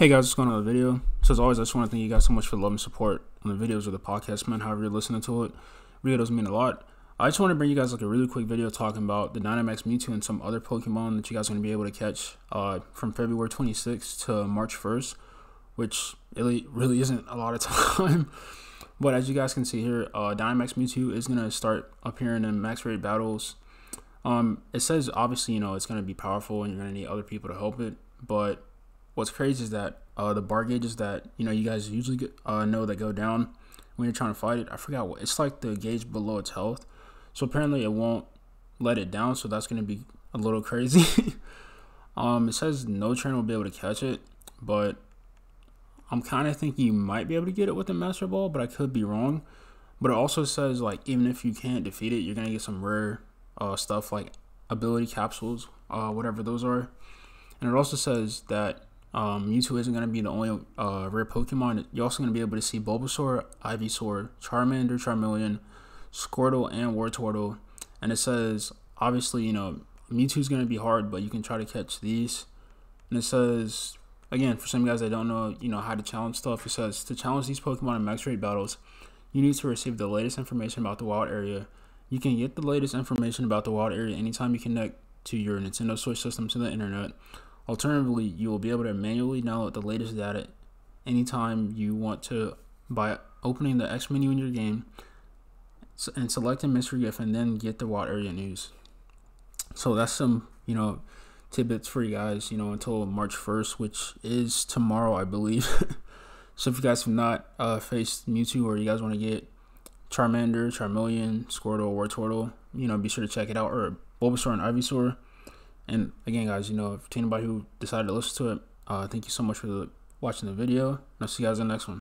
Hey guys, what's going on the video? So as always, I just want to thank you guys so much for the love and support on the videos or the podcast, man. However you're listening to it, really does mean a lot. I just want to bring you guys like a really quick video talking about the Dynamax Mewtwo and some other Pokemon that you guys are going to be able to catch uh, from February 26th to March 1st, which really really isn't a lot of time. but as you guys can see here, uh, Dynamax Mewtwo is going to start appearing in max raid battles. Um, it says obviously you know it's going to be powerful and you're going to need other people to help it, but what's crazy is that uh, the bar gauges that you know you guys usually get, uh, know that go down when you're trying to fight it. I forgot what it's like the gauge below its health. So apparently it won't let it down. So that's gonna be a little crazy. um, it says no trainer will be able to catch it, but I'm kind of thinking you might be able to get it with the master ball, but I could be wrong. But it also says like even if you can't defeat it, you're gonna get some rare uh, stuff like ability capsules, uh, whatever those are. And it also says that um, Mewtwo isn't going to be the only uh, rare Pokemon. You're also going to be able to see Bulbasaur, Ivysaur, Charmander, Charmeleon, Squirtle, and Wartortle. And it says, obviously, you know, Mewtwo's going to be hard, but you can try to catch these. And it says, again, for some guys that don't know, you know, how to challenge stuff, it says, to challenge these Pokemon in max raid battles, you need to receive the latest information about the wild area. You can get the latest information about the wild area anytime you connect to your Nintendo Switch system to the internet Alternatively, you will be able to manually download the latest data anytime you want to by opening the X menu in your game and selecting Mystery Gift and then get the wild area news. So that's some, you know, tidbits for you guys, you know, until March 1st, which is tomorrow, I believe. so if you guys have not uh, faced Mewtwo or you guys want to get Charmander, Charmeleon, Squirtle, or Wartortle, you know, be sure to check it out. Or Bulbasaur and Ivysaur. And again, guys, you know, if to anybody who decided to listen to it, uh, thank you so much for the, watching the video. And I'll see you guys in the next one.